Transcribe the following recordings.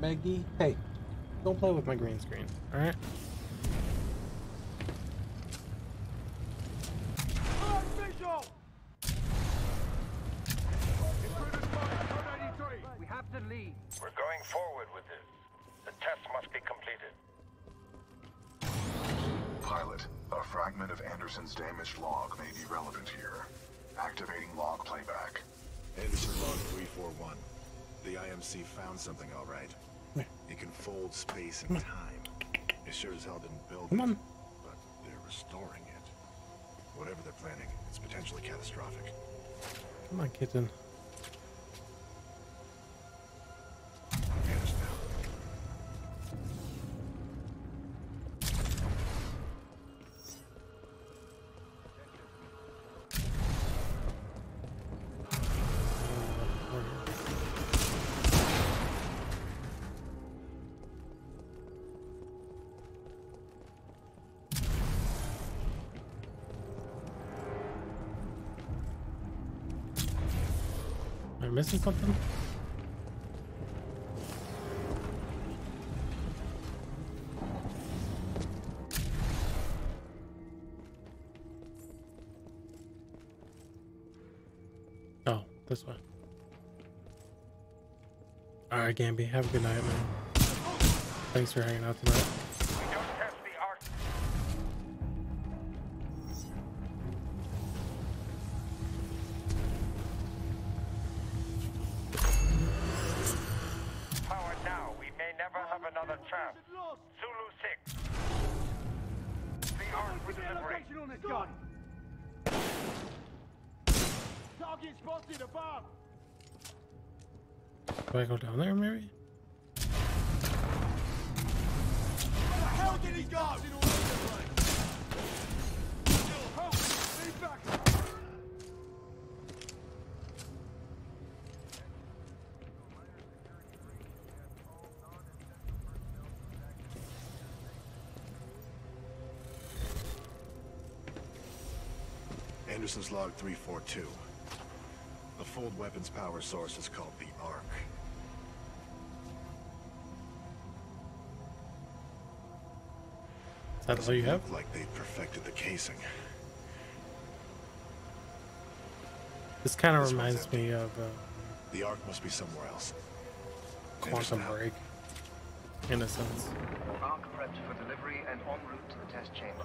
Maggie. Hey, don't play with my green screen, alright? Kitten. Missing something? Oh, this way. Alright, Gamby. Have a good night, man. Thanks for hanging out tonight. Anderson's log 342. The fold weapons power source is called the Ark. Is that all you have? Like they perfected the casing. This kind of reminds me of uh, The Ark must be somewhere else. Quantum Anderson out. Break, in a sense. Ark prepped for delivery and en route to the test chamber.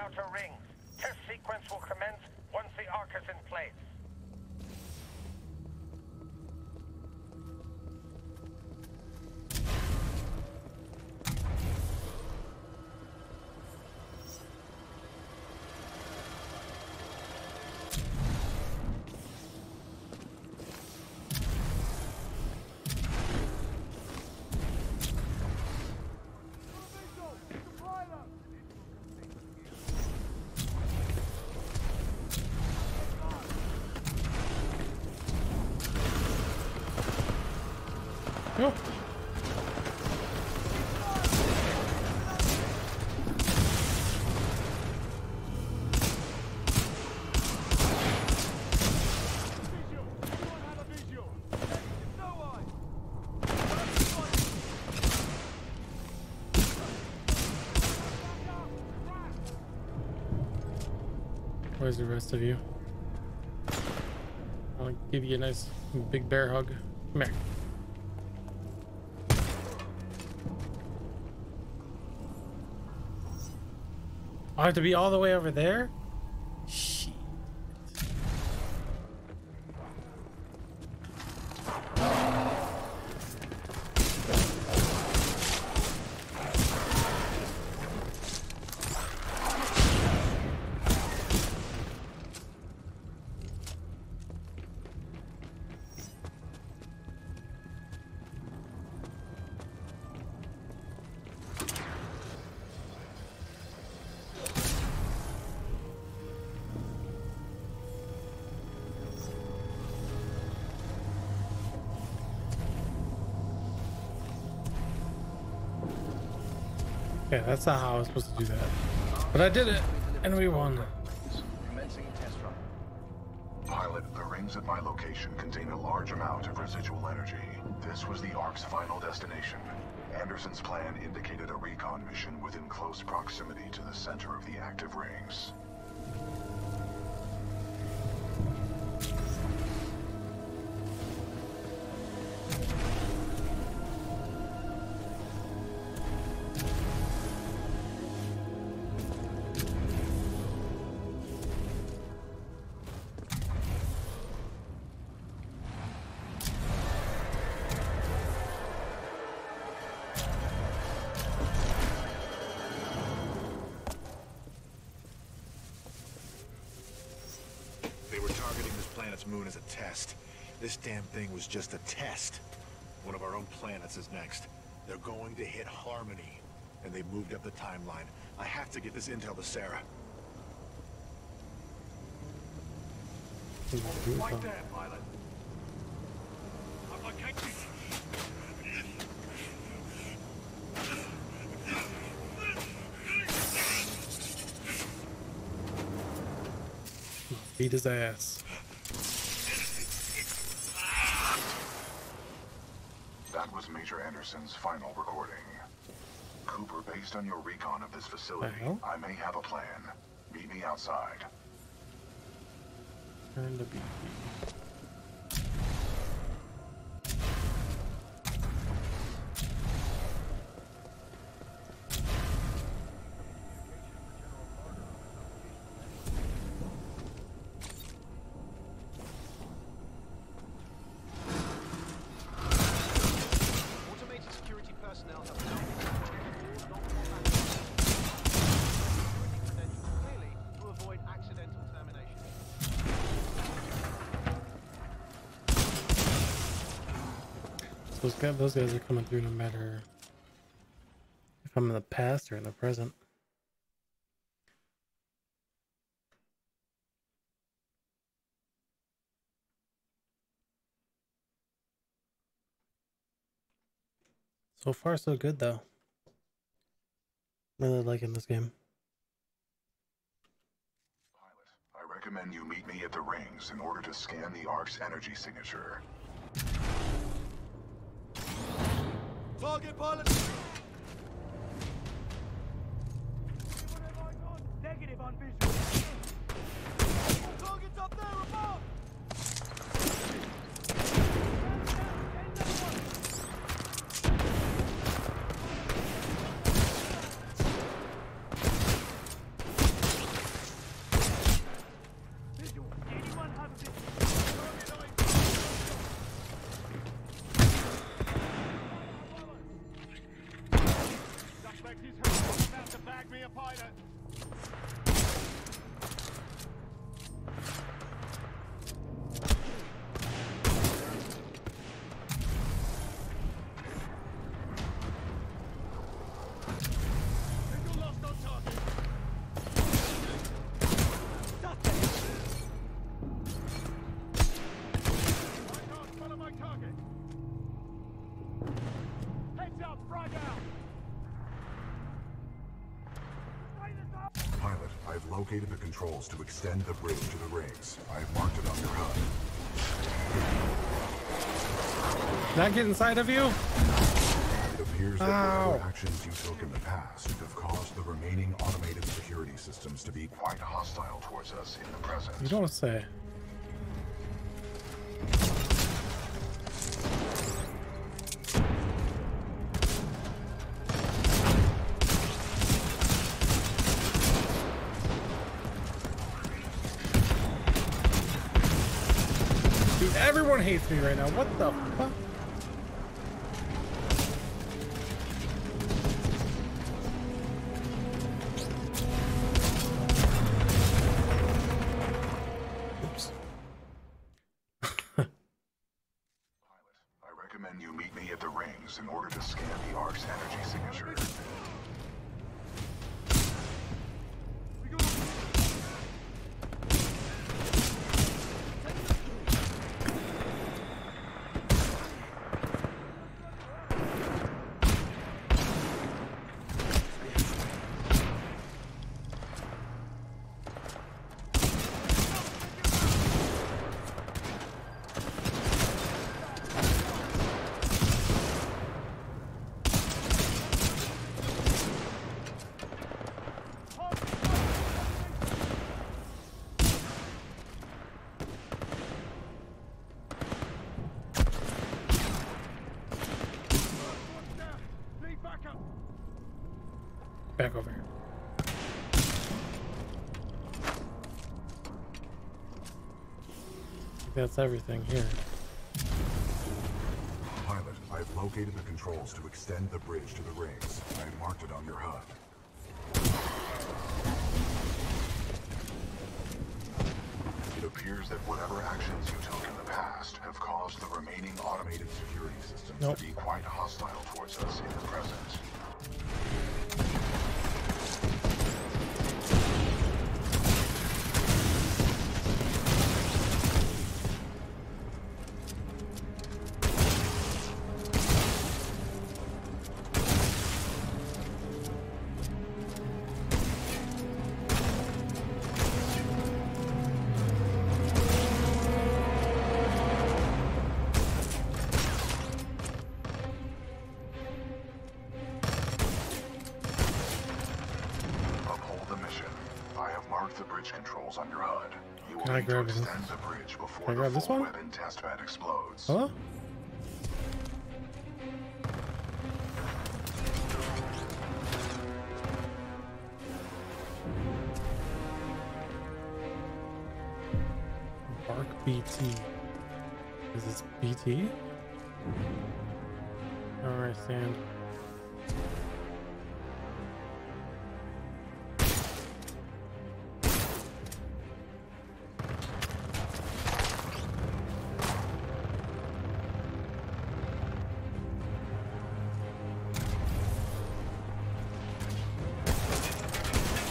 Spin up the The rest of you? I'll give you a nice big bear hug. Come here. Oh, I have to be all the way over there? That's not how I was supposed to do that. But I did it, and we won. Pilot, the rings at my location contain a large amount of residual energy. This was the Ark's final destination. Anderson's plan indicated a recon mission within close proximity to the center of the active rings. Moon as a test. This damn thing was just a test. One of our own planets is next. They're going to hit Harmony. And they moved up the timeline. I have to get this intel to Sarah. Right there, pilot. I've located. Beat his ass. That was Major Anderson's final recording. Cooper, based on your recon of this facility, hell? I may have a plan. Meet me outside. Turn the beat. Those guys, those guys are coming through no matter if I'm in the past or in the present. So far, so good though. Really liking this game. Pilot, I recommend you meet me at the rings in order to scan the Ark's energy signature. Target pilot. Negative on visual. Target's up there above. Extend the bridge to the rings. I have marked it on your HUD. Did I get inside of you? It appears that Ow. whatever actions you took in the past have caused the remaining automated security systems to be quite hostile towards us in the present. You don't say. Everyone hates me right now. What the That's everything here. Pilot, I have located the controls to extend the bridge to the rings. I have marked it on your HUD. It appears that whatever actions you took in the past have caused the remaining automated security systems Nope. to be quite hostile towards us bridge controls on your HUD. You Can I grab this? the bridge before Can I grab this one? weapon explodes. Huh? Bark BT. Is this BT? Alright, stand.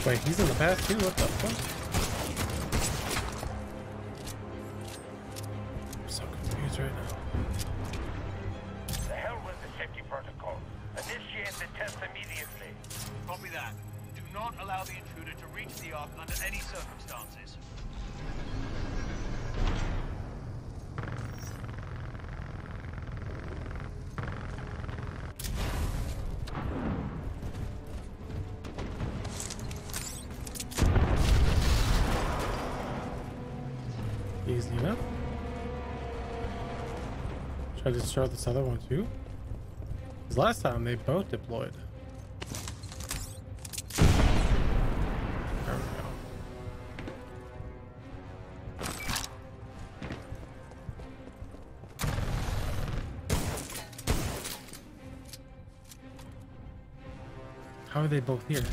Wait, he's in the past too? What the fuck? Start this other one too? Because last time they both deployed. How are they both here?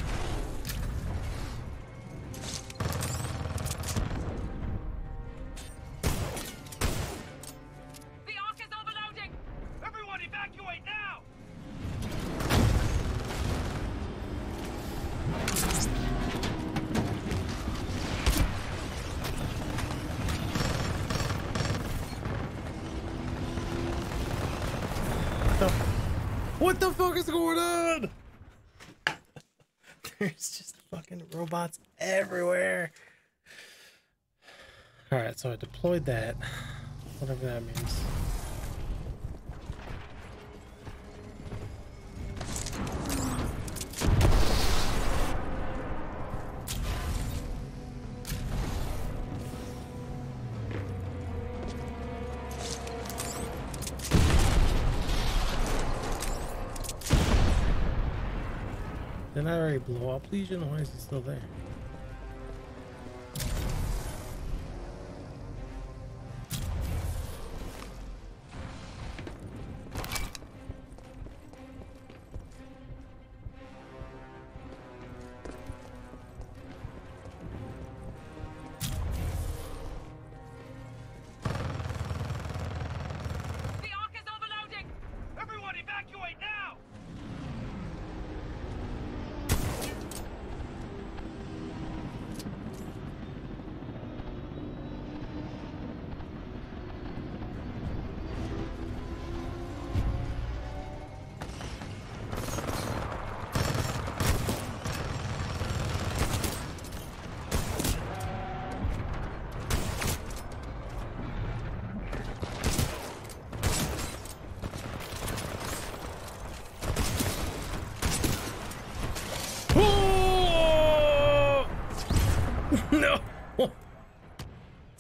Deployed that. Whatever that means. Didn't I already blow up Legion? Why is he still there?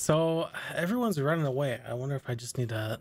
So everyone's running away. I wonder if I just need to.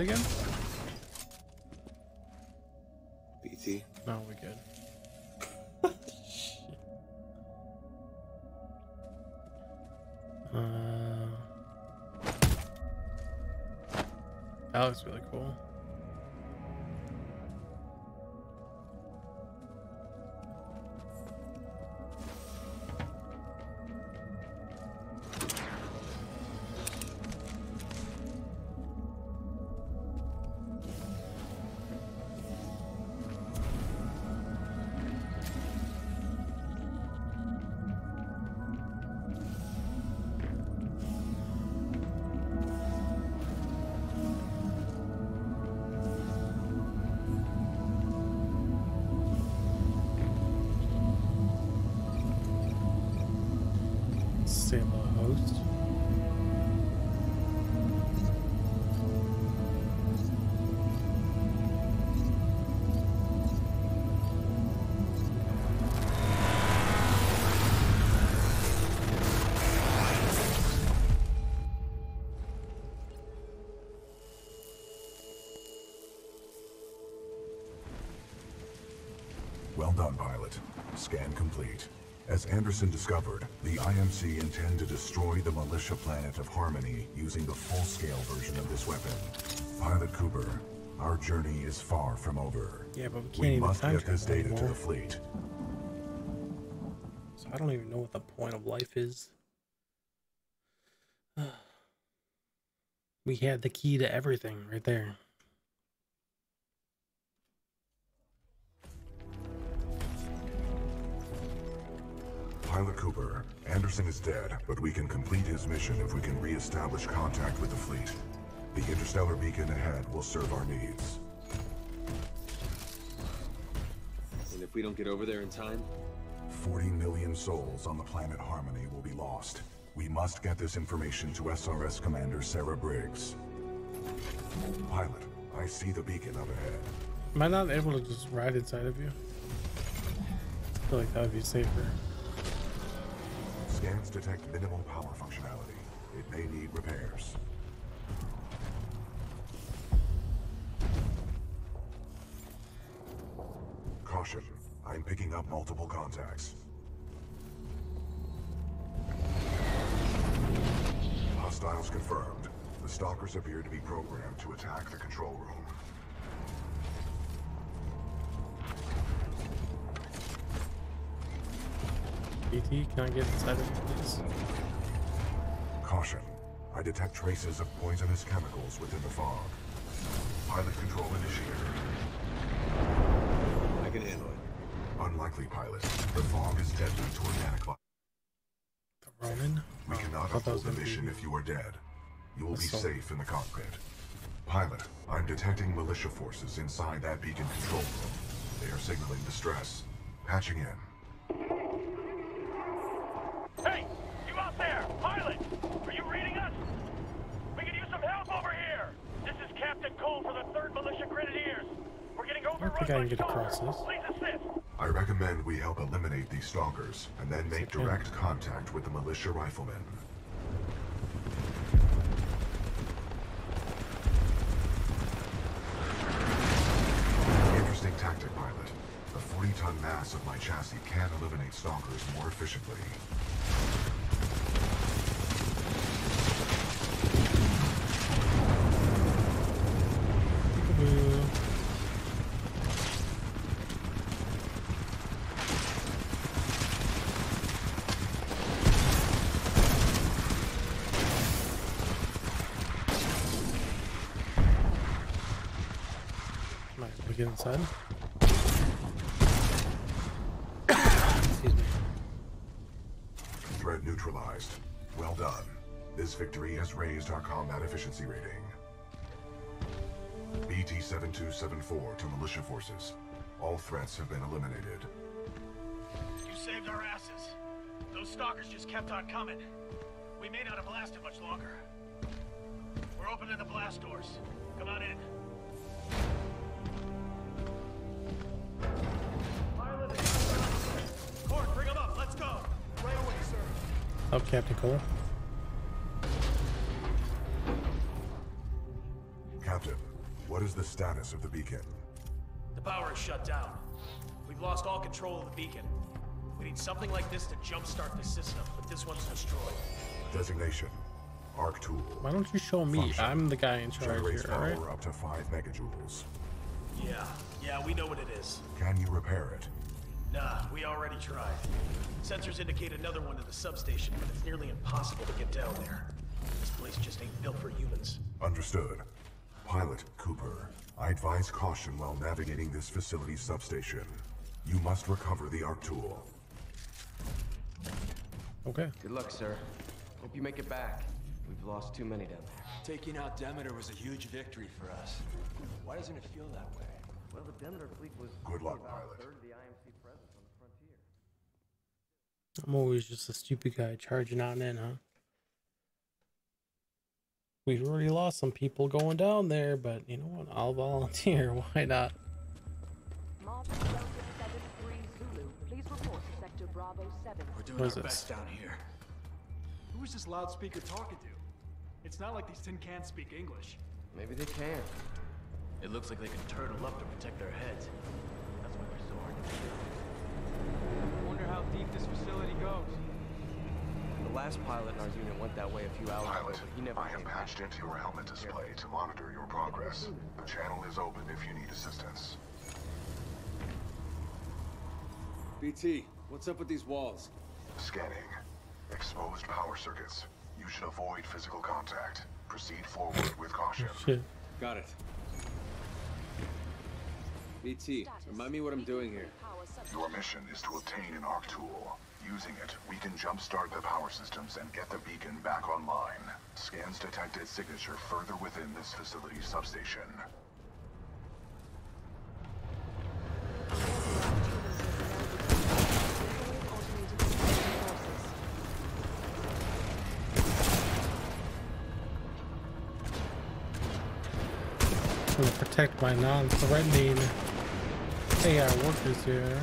Again? BT. No, we're good. uh, that looks really Sailor uh, host. Well done, pilot. Scan complete. As Anderson discovered, the IMC intend to destroy the militia planet of Harmony using the full-scale version of this weapon. Pilot Cooper, our journey is far from over. Yeah, but we can't We even must get this data to the fleet. So I don't even know what the point of life is. we had the key to everything right there. Pilot Cooper, Anderson is dead, but we can complete his mission if we can re-establish contact with the fleet. The interstellar beacon ahead will serve our needs. And if we don't get over there in time, 40 million souls on the planet Harmony will be lost. We must get this information to SRS Commander Sarah Briggs. Pilot, I see the beacon up ahead. Am I not able to just ride inside of you? I feel like that would be safer. Scans detect minimal power functionality. It may need repairs. Caution. I'm picking up multiple contacts. Hostiles confirmed. the stalkers appear to be programmed to attack the control room. BT, can I get inside of it, please? Caution. I detect traces of poisonous chemicals within the fog. Pilot control initiated. I can handle it. Unlikely, pilot. The fog is deadly to organic life. The Roman? We Oh, cannot I thought that was uphold the gonna be- mission if you are dead. You will be safe in the cockpit. Pilot, I'm detecting militia forces inside that beacon control room. They are signaling distress. Patching in. Hey, you out there, pilot! Are you reading us? We could use some help over here. This is Captain Cole for the 3rd Militia Grenadiers. We're getting overrun think I can get across this. I recommend we help eliminate these stalkers and then make direct contact with the militia riflemen. Interesting tactic, pilot. The 40-ton mass of my chassis can eliminate stalkers more efficiently. Might we get inside? Excuse me. Threat neutralized. Well done. This victory has raised our combat efficiency rating. BT-7274 to militia forces. All threats have been eliminated. You saved our asses. Those stalkers just kept on coming. We may not have lasted much longer. We're opening the blast doors. Captain Cole. Captain, what is the status of the beacon? The power is shut down. We've lost all control of the beacon. We need something like this to jumpstart the system, but this one's destroyed. Designation. Arc tool. Why don't you show me? Function. I'm the guy in charge Generates here, power alright? up to 5 megajoules. Yeah, yeah, we know what it is. Can you repair it? Nah, we already tried. Sensors indicate another one at the substation, but it's nearly impossible to get down there. This place just ain't built for humans. Understood. Pilot Cooper, I advise caution while navigating this facility's substation. You must recover the arc tool. Okay. Good luck, sir. Hope you make it back. We've lost too many down there. Taking out Demeter was a huge victory for us. Why doesn't it feel that way? Well, the Demeter fleet was Good luck, about a pilot. third of the IMC presence on the frontier. I'm always just a stupid guy charging on in, huh? We've already lost some people going down there, but you know what? I'll volunteer. Why not? Mark Delta 73 Zulu, please report to Sector Bravo 7. We're doing What is our this? best down here. Who is this loudspeaker talking to? It's not like these tin cans speak English. Maybe they can. It looks like they can turtle up to protect their heads. That's why they're so hard to kill. Wonder how deep this facility goes. The last pilot in our unit went that way a few hours ago, Pilot, but he never I have came back. patched into your helmet display to monitor your progress. The channel is open if you need assistance. BT, what's up with these walls? Scanning. Exposed power circuits. You should avoid physical contact. Proceed forward with caution. Oh, shit. Got it. BT, remind me what I'm doing here. Your mission is to obtain an arc tool. Using it, we can jumpstart the power systems and get the beacon back online. Scans detected signature further within this facility's substation. I'm gonna protect we also want here.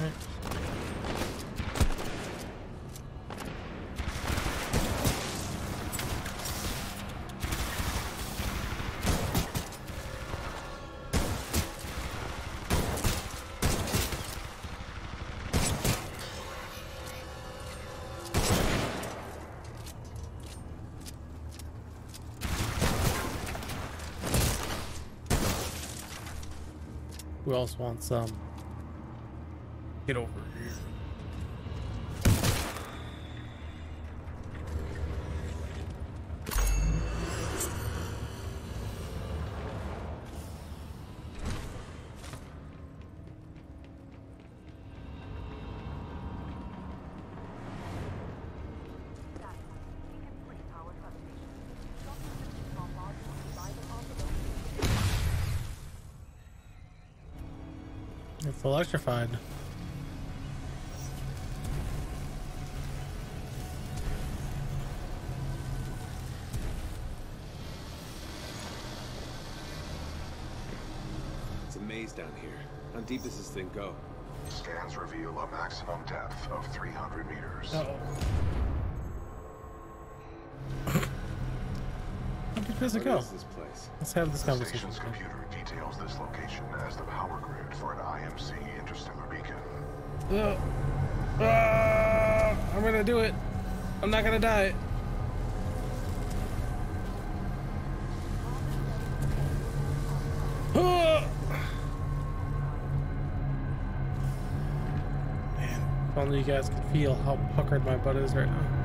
Who else wants some? Um Get over here. It's electrified. Down here. How deep does this thing go? Scans reveal a maximum depth of 300 meters. Uh oh. How deep does it go? is this place? Let's have this The conversation. station's computer details this location as the power grid for an IMC interstellar beacon. Uh, uh, I'm gonna do it. I'm not gonna die. Only you guys could feel how puckered my butt is right now.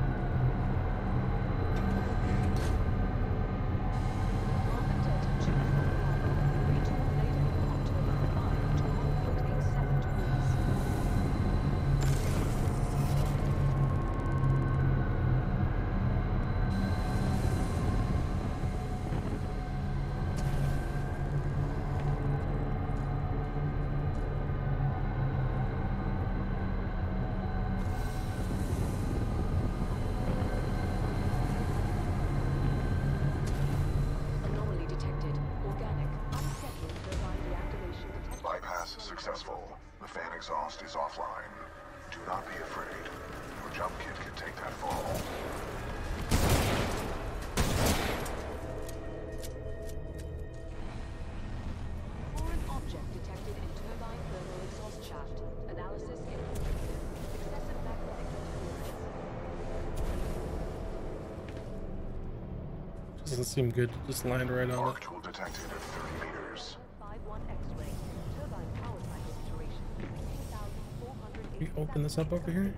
Seem good to just land right on it. Arc tool detected at 30 meters. 5-1 X-ray. Turbine power cycle iteration. 16,487. Can we open this up over here?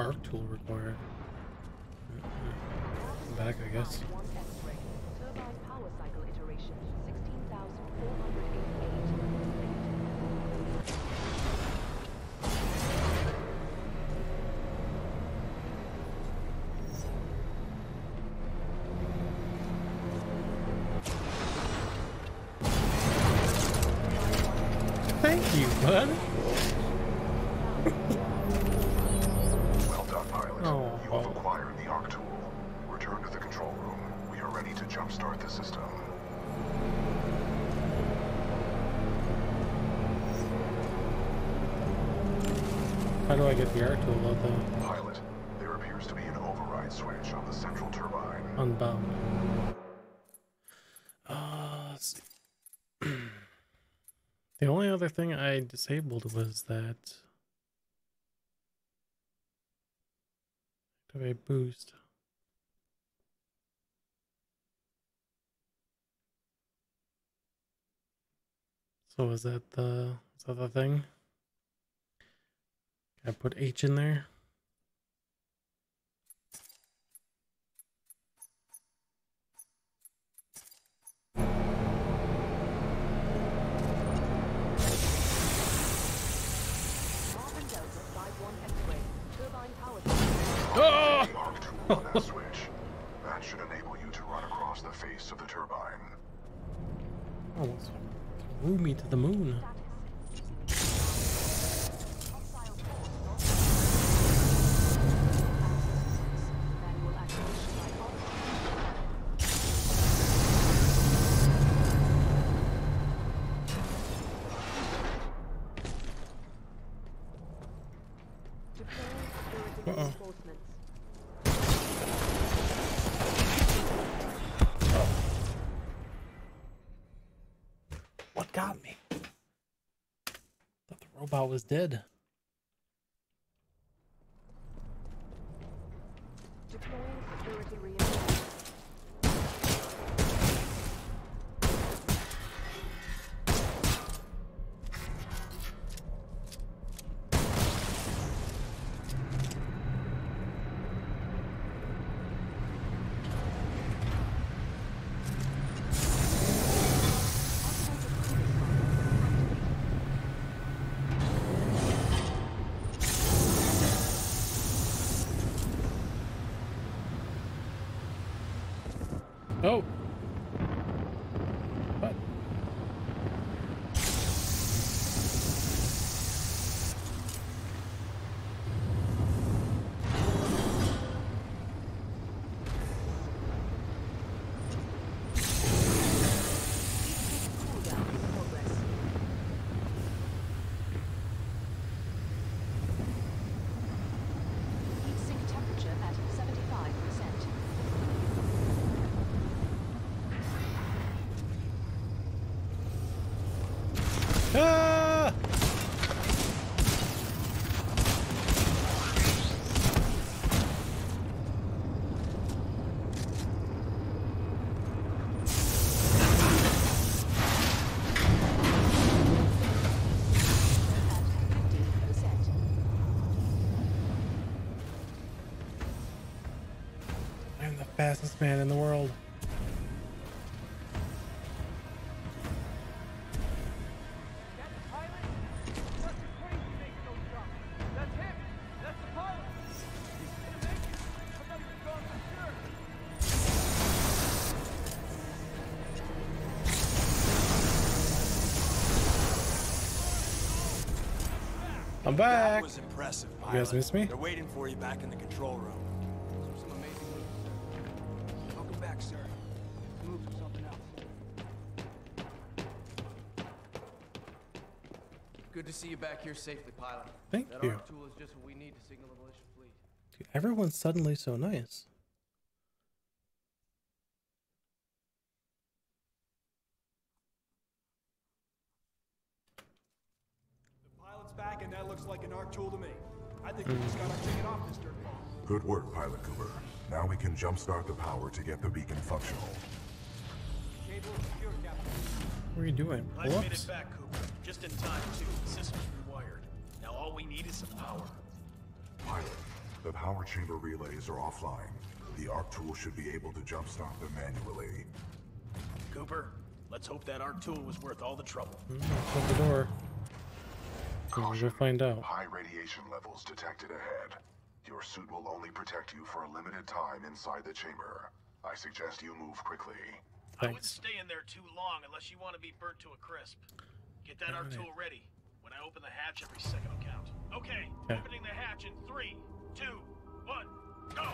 Arc tool required. Uh, uh, back, I guess. Bud. Well done, pilot. Oh. You have acquired the Arc tool. Return to the control room. We are ready to jumpstart the system. How do I get the arc tool out though? Pilot, there appears to be an override switch on the central turbine. Unbound. Uh, let's see. The only other thing I disabled was that activate boost. So is that the is that the thing? Can I put H in there? That switch. That should enable you to run across the face of the turbine. Almost threw me to the moon. Hostile force north. Manual activation by Option. Deploying security Uh-oh. reinforcements. What got me? Thought the robot was dead. Deploying security reinforcements. Oh. What? Cooldown in progress. Heat sink temperature at 75%. Ah! at 50%. I'm the fastest man in the world. That's the pilot? That's the crazy making those drops. That's him. That's the pilot. He's gonna make it. I thought he was gone for sure. I'm That back. was impressive, You guys miss me? They're waiting for you back in the control room. Back, sir. These moves are something else. Good to see you back here safely, pilot. Thank that you. arc tool is just what we need to signal the militia fleet. Dude, everyone's suddenly so nice. The pilot's back, and that looks like an arc tool to me. I think we just gotta take it off this dirtball. Good work, Pilot Cooper. Now we can jumpstart the power to get the beacon functional. Cable is secure, Captain. What are you doing? Glad you made Pull-ups? it back, Cooper. Just in time, too. The system's rewired. Now all we need is some power. Pilot, the power chamber relays are offline. The arc tool should be able to jumpstart them manually. Cooper, let's hope that arc tool was worth all the trouble. Mm, Close the door. So we'll find out. High radiation levels detected ahead. Your suit will only protect you for a limited time inside the chamber. I suggest you move quickly. I wouldn't stay in there too long unless you want to be burnt to a crisp. Get that arc Alright. tool ready. When I open the hatch, every second will count. Okay, Okay. opening the hatch in three, two, one, go!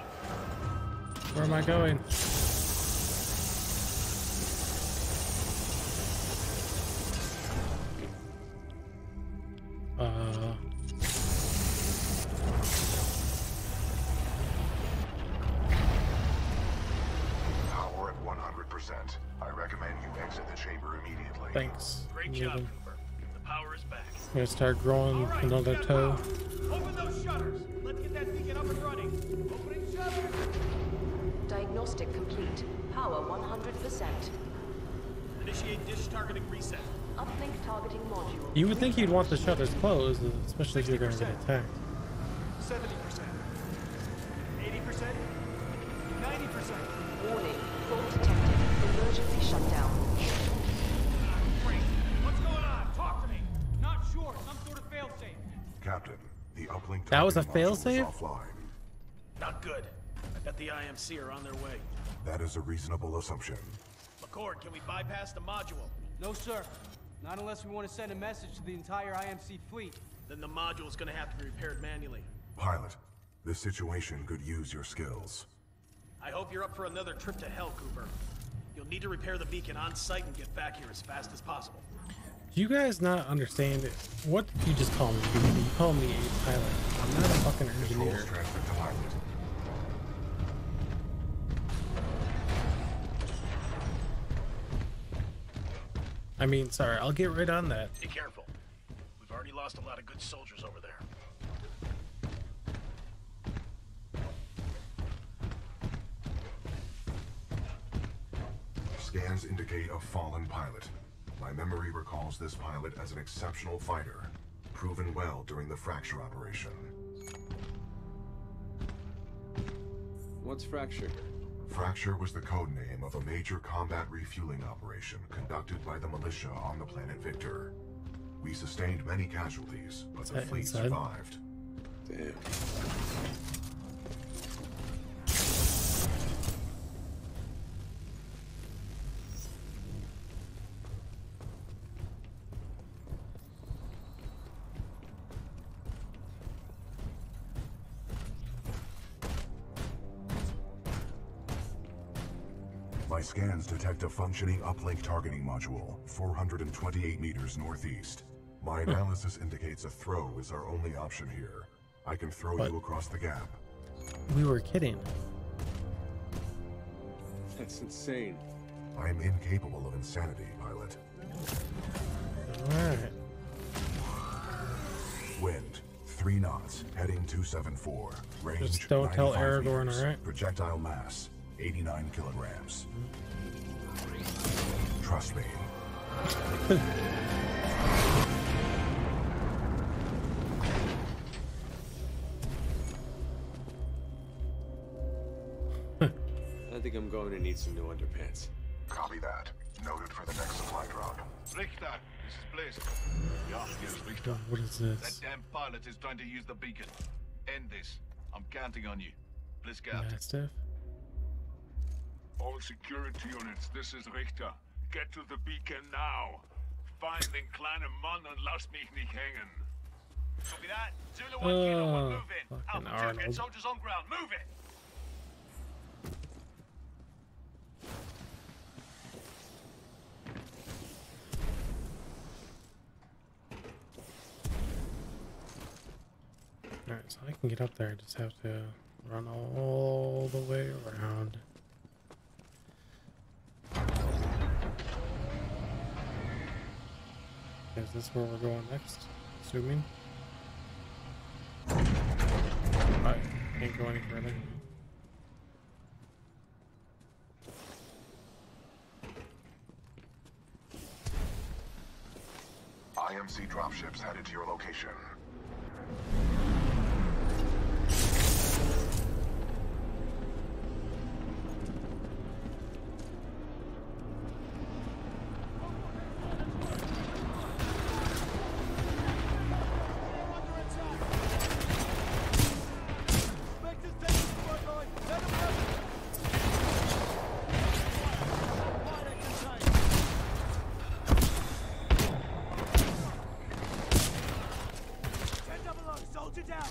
Where am I going? Uh. Power at 100%. I recommend you exit the chamber immediately. Thanks. Great I'm job, gonna- Cooper. The power is back. I'm gonna start growing All right, another toe. Open those shutters. Let's get that beacon up and running. Opening shutters. Diagnostic complete. Power 100%. Initiate dish targeting reset. Uplink targeting module. You would think you'd want the shutters closed, especially if you're gonna get attacked. 70%. 80%. 90%. Warning. Fault detected. Emergency shutdown. That was a targeting module failsafe? Not good. I bet the IMC are on their way. That is a reasonable assumption. McCord, can we bypass the module? No, sir. Not unless we want to send a message to the entire IMC fleet. Then the module is gonna have to be repaired manually. Pilot, this situation could use your skills. I hope you're up for another trip to hell, Cooper. You'll need to repair the beacon on site and get back here as fast as possible. Do you guys not understand it? What did you just call me? You call me a pilot. I'm not a fucking engineer. Controls transferred to pilot. I mean, sorry, I'll get right on that. Be careful. We've already lost a lot of good soldiers over there. Scans indicate a fallen pilot. My memory recalls this pilot as an exceptional fighter, proven well during the fracture operation. What's fracture? Fracture was the code name of a major combat refueling operation conducted by the militia on the planet Victor. We sustained many casualties, but the fleet inside? survived. Damn. Scans detect a functioning uplink targeting module, 428 meters northeast. My analysis indicates a throw is our only option here. I can throw What? you across the gap. We were kidding. That's insane. I am incapable of insanity, pilot. Alright. Wind, 3 knots, heading 274. Range, Just don't tell 95 Aragorn, alright? Projectile mass, 89 kilograms. Trust me. I think I'm going to need some new underpants. Copy that. Noted for the next supply drop. Richter, this is Blisk. Yeah, here's Richter. What is this? That damn pilot is trying to use the beacon. End this. I'm counting on you. Blisk out. Mastiff? All security units, this is Richter. Get to the beacon now. Find den kleinen Mann und lass mich nicht hängen. Copy that. Zulu 1 Kilo 1, Oh, move in. Ah, fucking Alpha 2, get soldiers on ground. Move it! Alright, so I can get up there. I just have to run all the way around. Is this where we're going next? Assuming. I can't go any further. IMC dropships headed to your location. Vector's taking the front line. Let him have it. Pilot contained. Ten double O, soldier down.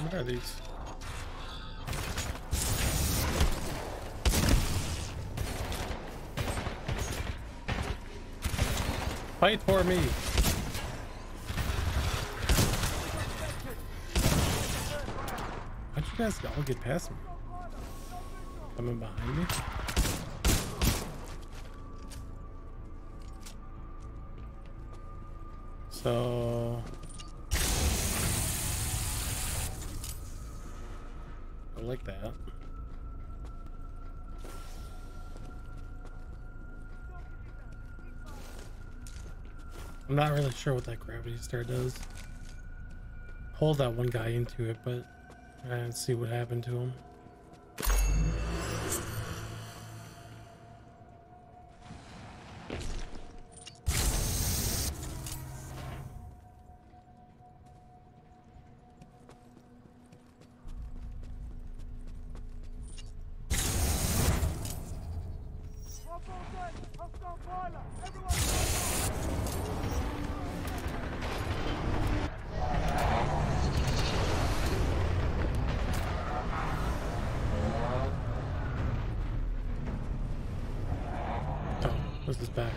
What are these? Fight for me! How'd you guys all get past me? Coming behind me? So... I like that. I'm not really sure what that gravity star does. Hold that one guy into it, but and see what happened to him. What's this back?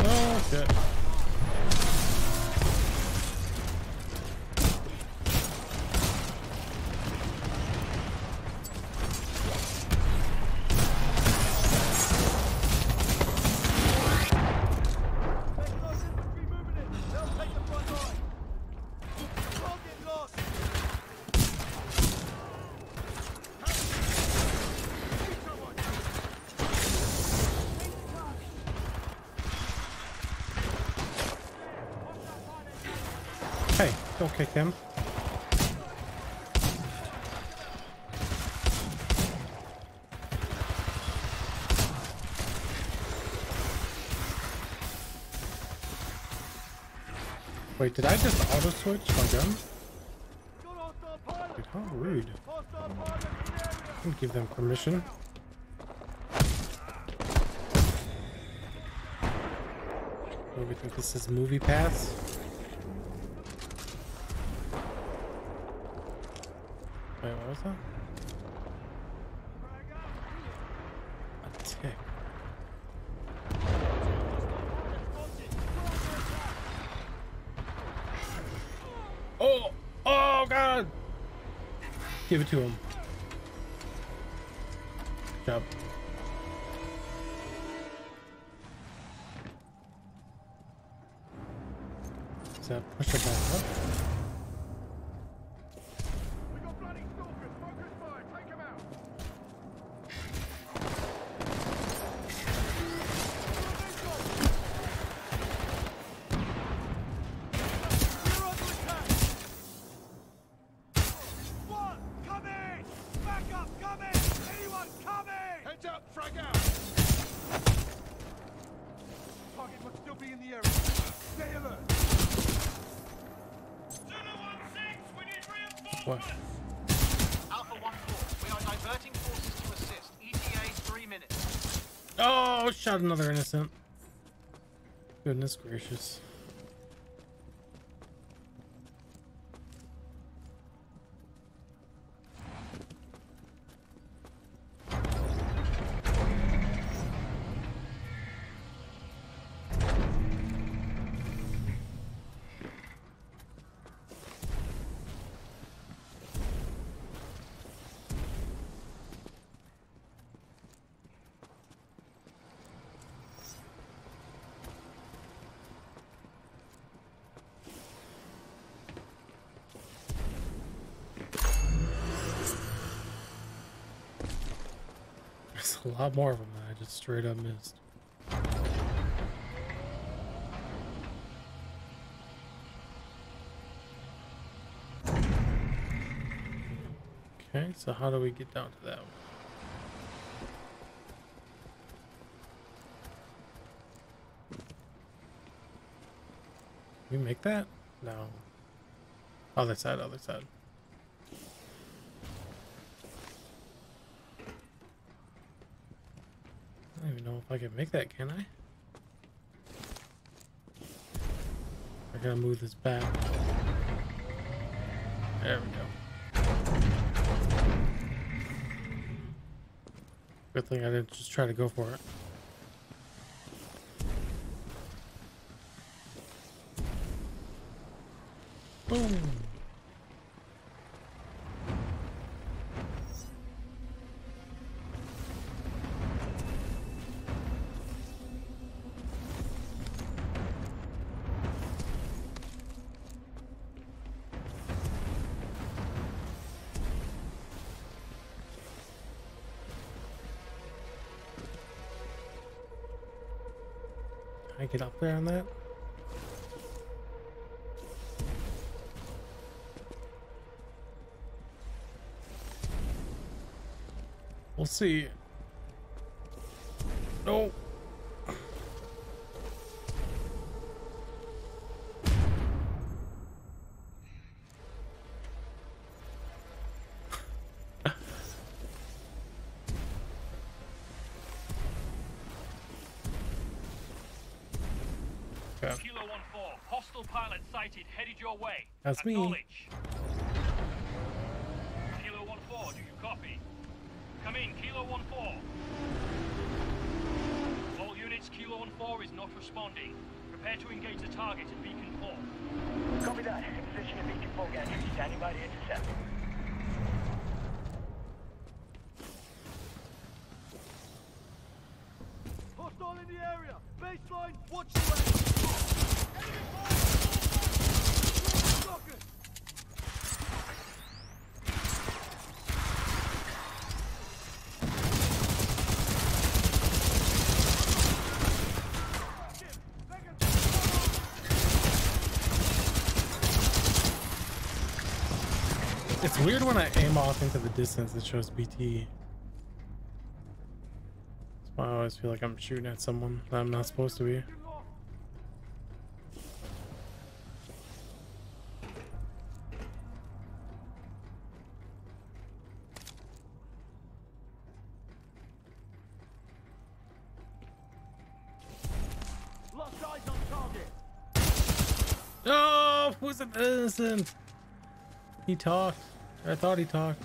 Oh shit. Vector's infantry moving in. They'll take the front line. Don't get lost. Hey, don't kick him. Wait, did I just auto switch my gun? Dude, how rude. Didn't give them permission. We think this is movie pass? Wait, what was that? A tick. Oh! Oh god! Give it to him. Shot another innocent. Goodness gracious. A lot more of them that I just straight up missed. Okay, so how do we get down to that one? Can we make that? No. Other side, other side. I can make that, can I? I gotta move this back. There we go. Good thing I didn't just try to go for it. Boom. There on that? We'll see. Sighted, headed your way. That's me. Kilo 1-4, do you copy? Come in, Kilo 1-4. All units, Kilo 1-4 is not responding. Prepare to engage the target at Beacon 4. Copy that. In position at Beacon 4 gantry. Standing by to intercept. Hostile in the area. Baseline, watch It's weird when I aim off into the distance, it shows BT. That's why I always feel like I'm shooting at someone that I'm not supposed to be. Lost eyes on target. Oh, He talked. I thought he talked.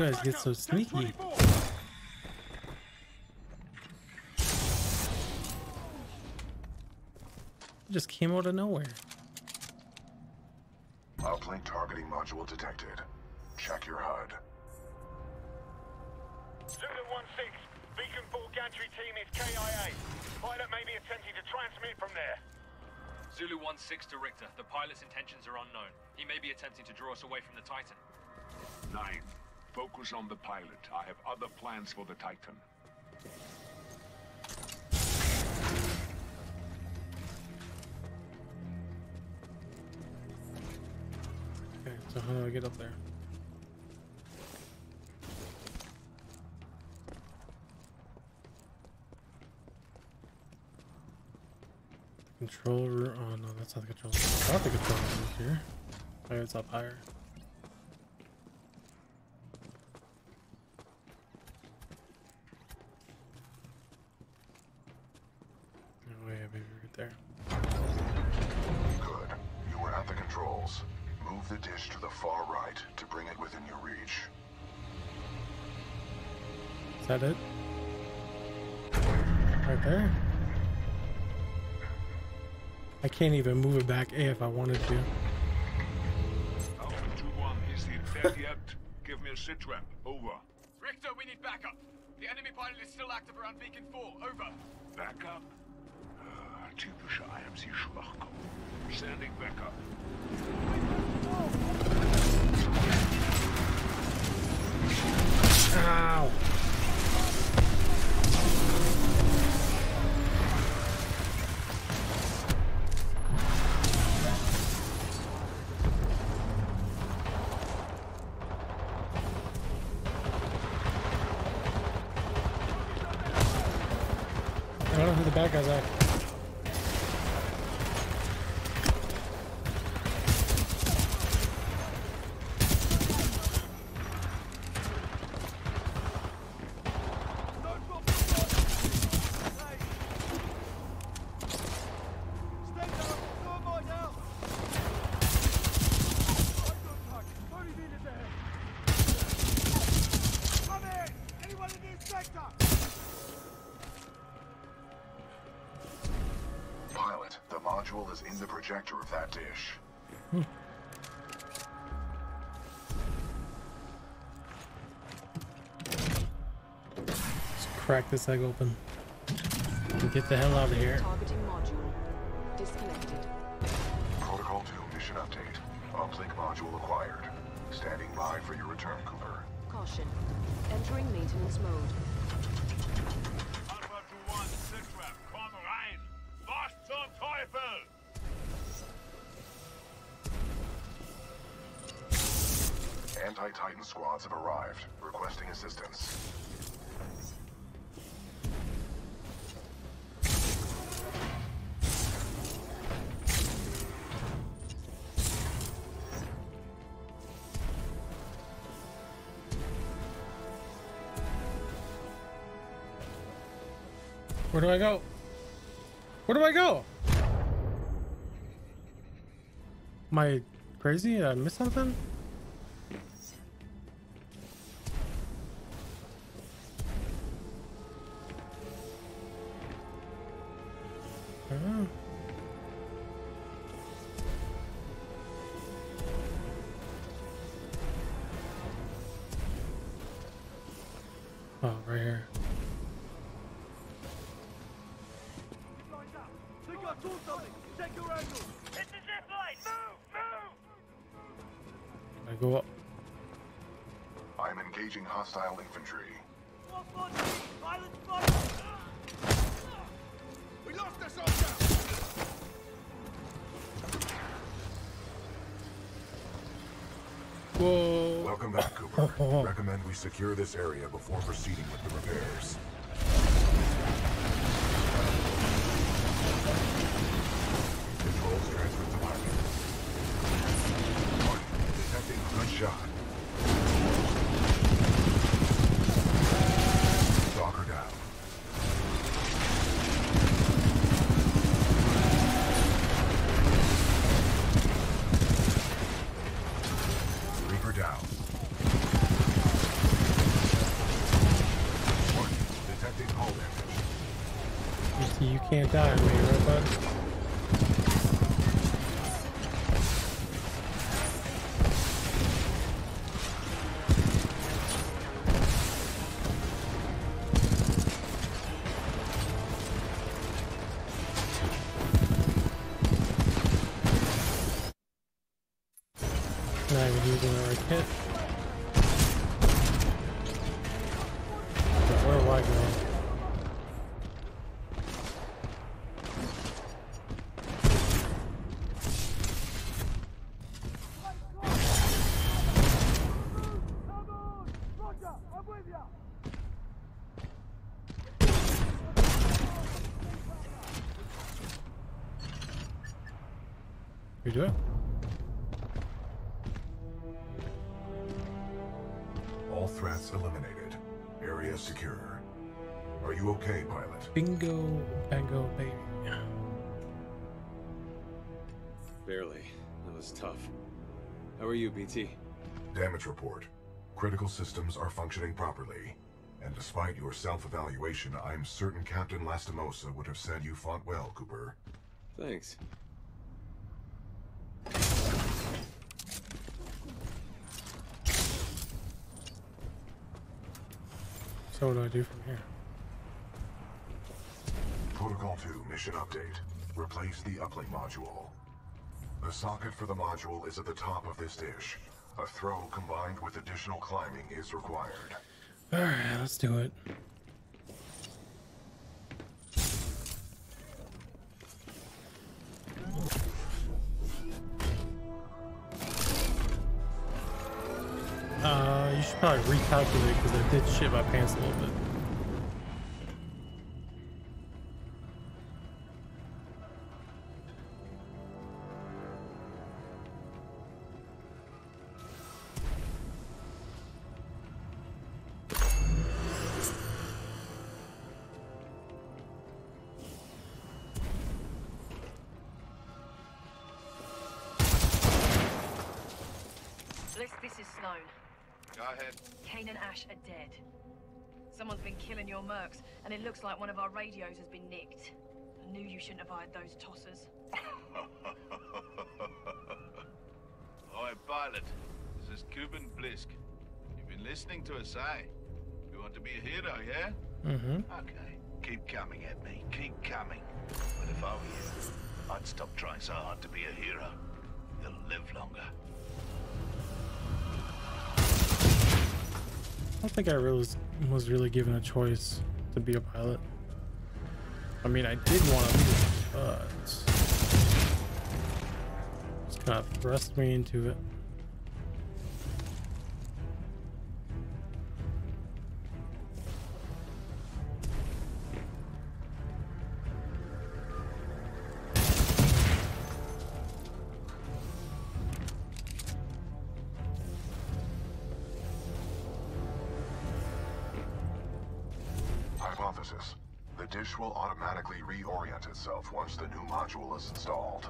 Guys get so sneaky? Just came out of nowhere. Uplink targeting module detected. Check your HUD. Zulu 1-6, Beacon 4 gantry team is KIA. Pilot may be attempting to transmit from there. Zulu 1-6 to Richter. The pilot's intentions are unknown. He may be attempting to draw us away from the Titan. Nine. Focus on the pilot. I have other plans for the Titan. Okay, so how do I get up there? Controller. Oh no, that's not the controller. I thought the controller was here. Oh, it's up higher. Can't even move it back A if I wanted to. Alpha 2-1, is the dead yet? Give me a sit rep. Over. Richter, we need backup. The enemy pilot is still active around Beacon 4. Over. Backup? Ah, typische IMC-Schwachkopf. Standing backup. Ow! Projector of that dish. Let's crack this egg open. Get the hell out of here. Targeting module. Disconnected. Protocol 2 mission update. Uplink module acquired. Standing by for your return, Cooper. Caution. Entering maintenance mode. Where do I go? Where do I go? Am I crazy? Did I miss something? We secure this area before proceeding with the repairs. See, Bingo, bango, baby. Barely. That was tough. How are you, BT? Damage report. Critical systems are functioning properly. And despite your self-evaluation, I'm certain Captain Lastimosa would have said you fought well, Cooper. Thanks. So what do I do from here? Protocol 2 mission update. Replace the uplink module. The socket for the module is at the top of this dish. A throw combined with additional climbing is required. Alright, let's do it. Uh, you should probably recalculate because I did shit my pants a little bit. One of our radios has been nicked. I knew you shouldn't have hired those tossers. Oi, pilot. This is Kuben Blisk. You've been listening to us, eh? You want to be a hero, yeah? Mm-hmm. Okay. Keep coming at me. Keep coming. But if I were you, I'd stop trying so hard to be a hero. You'll live longer. I don't think I really was, was really given a choice to be a pilot. I mean, I did want to be, but just kind of thrust me into it. Hypothesis. The dish will automatically reorient itself once the new module is installed.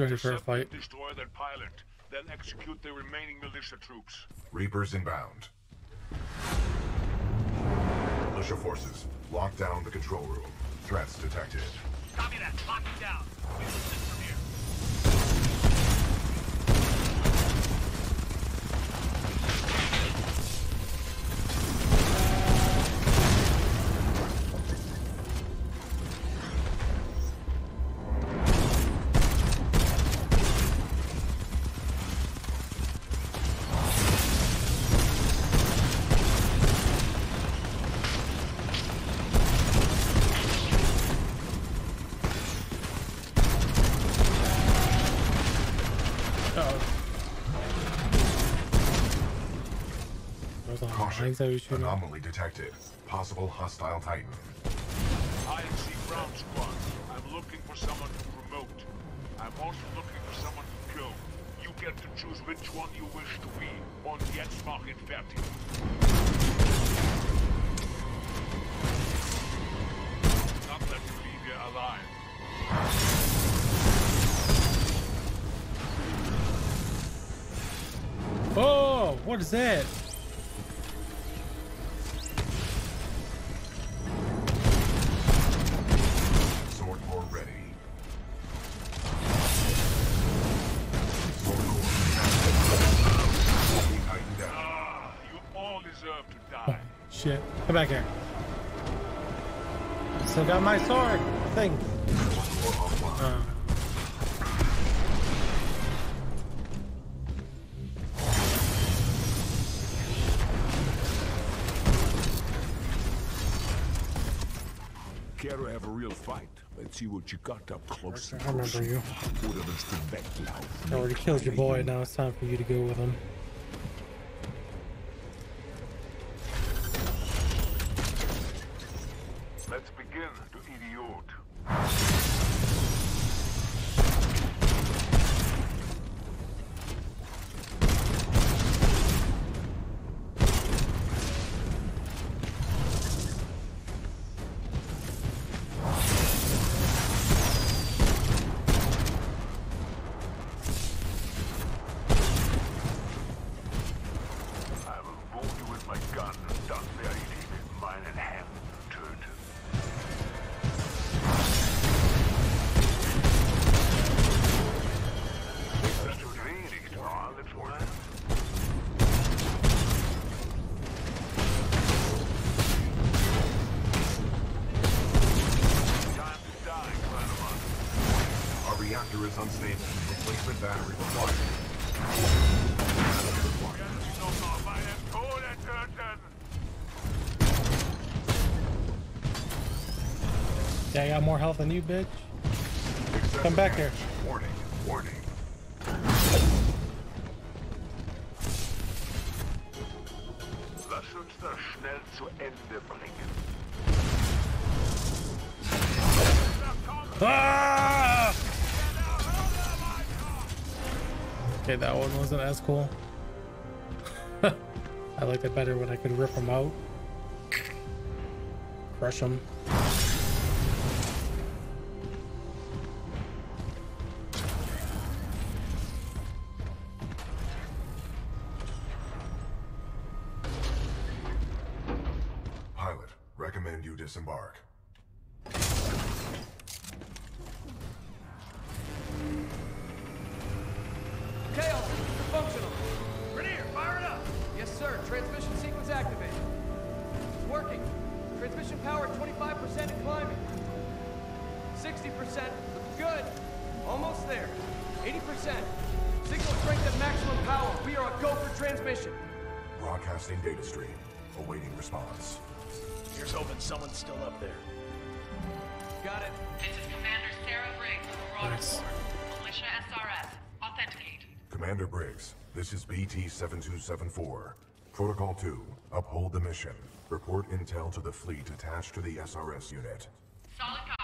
Ready for a fight? Destroy that pilot. Then execute the remaining militia troops. Reapers inbound. Militia forces, lock down the control room. Threats detected. Copy that. Lock it down. Those are that we shooting. Anomaly detected. Possible hostile Titan. IMC ground squad. I'm looking for someone to promote. I'm also looking for someone to kill. You get to choose which one you wish to be. on jetzt mach ihn fertig. Not let you leave here alive. Oh, what is that? My sword thing. Uh, Care to have a real fight? Let's see what you got up close. I remember you. Oder willst du weglaufen? I already killed your boy. Now it's time for you to go with him. Our reactor is unstable. Replacement battery required. Noch auf einen Tode töten! Yeah, I got more health than you, bitch. Come back here. Warning, warning. Lass uns das schnell zu Ende bringen. Ah! Okay, that one wasn't as cool. I liked it better when I could rip them out. Crush them. Protocol 2, uphold the mission. Report intel to the fleet attached to the SRS unit. Solid copy.